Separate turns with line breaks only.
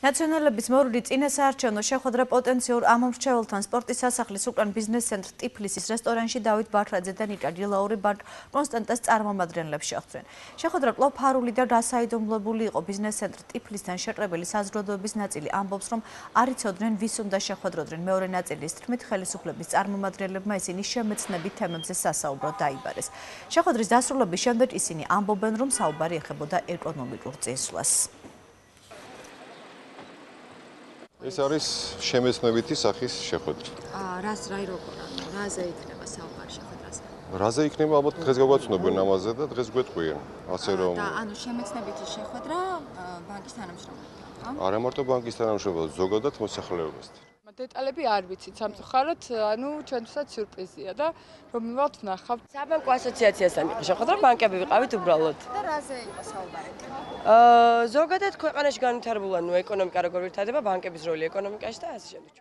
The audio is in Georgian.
ნაციონალების მორული წინასაარჩევნო შეხვედრა პოტენციურ ამომრჩეველთან სპორტის სასახლის უკან ბიზნეს ცენტრ ტიფლისის რესტორანში დავით ბარხაძე და ნიკა დილაური ბანკ კონსტანტას წარმომადგენლებს შეხვდნენ. შეხვედრა კვლავ ფარული და დასაიდუმლებული იყო ბიზნეს ცენტრ ტიფლისთან შეყრებილი საზოგადოების ნაწილი ამბობს რომ არ იცოდნენ ვის უნდა შეხვედროდნენ. მეორე ნაწილის თქმით ხელისუფლების წარმომადგენლებმა ისინი შემეცნებით თემებზე სასაუბროდ დაიბარეს. შეხვედრის დასრულების შემდეგ ისინი ამბობენ რომ საუბარი ეხებოდა ეკონომიკურ წესვლას.
ეს არის შემეცნებითი სახის შეხვედრა.
აა რას რაი როგორ ანუ რაზე იქნება საუბარი შეხვედრაზე?
რაზე იქნება ალბათ დღეს გავაცნობენ ამაზე და დღეს გვეტყვიან. ასე რომ
და ანუ შემეცნებითი შეხვედრა ბანკის თანამშრომლებთან, ხო?
არა მარტო ბანკის თანამშრომლებს, ზოგადად მოსახლეობასთან.
დეტალები არ ვიცით სამწუხაროდ, ანუ ჩვენთვისაც სიურპრიზია და რომ მივალთ ვნახავთ.
საბანკო ასოციაციასთან იყო შეხვედრა, ბანკები ვიყავით უბრალოდ.
და რაზე იყო საუბარი?
აა ზოგადად ქვეყანაში განვითარებულა ნუ ეკონომიკა როგორ ვითარდება, ბანკების როლი ეკონომიკაში და ასე შემდეგ.